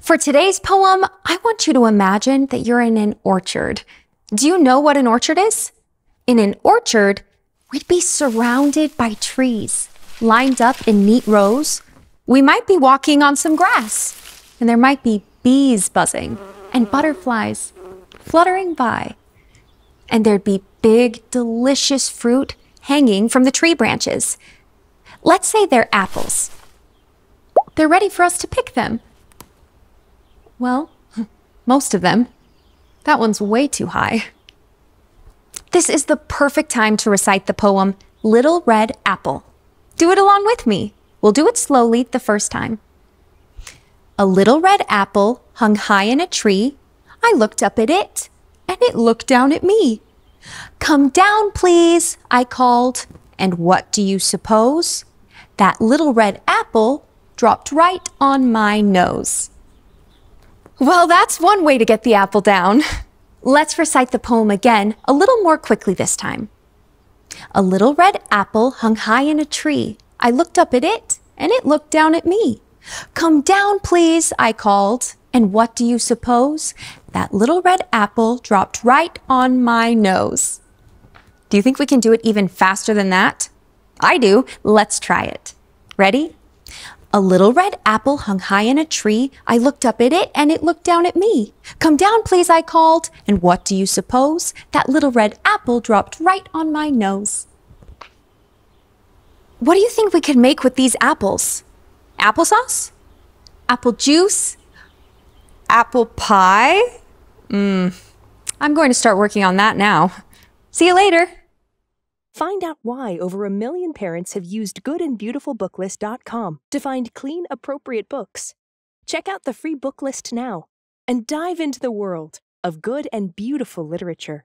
For today's poem, I want you to imagine that you're in an orchard. Do you know what an orchard is? In an orchard, we'd be surrounded by trees, lined up in neat rows. We might be walking on some grass, and there might be bees buzzing and butterflies fluttering by. And there'd be big, delicious fruit hanging from the tree branches. Let's say they're apples. They're ready for us to pick them. Well, most of them. That one's way too high. This is the perfect time to recite the poem Little Red Apple. Do it along with me. We'll do it slowly the first time. A little red apple hung high in a tree. I looked up at it, and it looked down at me. Come down, please, I called. And what do you suppose? That little red apple dropped right on my nose. Well, that's one way to get the apple down. Let's recite the poem again, a little more quickly this time. A little red apple hung high in a tree. I looked up at it, and it looked down at me. Come down, please, I called. And what do you suppose? That little red apple dropped right on my nose. Do you think we can do it even faster than that? I do. Let's try it. Ready? A little red apple hung high in a tree. I looked up at it and it looked down at me. Come down, please, I called. And what do you suppose? That little red apple dropped right on my nose. What do you think we could make with these apples? Applesauce? Apple juice? Apple pie? Mmm. I'm going to start working on that now. See you later. Find out why over a million parents have used goodandbeautifulbooklist.com to find clean, appropriate books. Check out the free book list now and dive into the world of good and beautiful literature.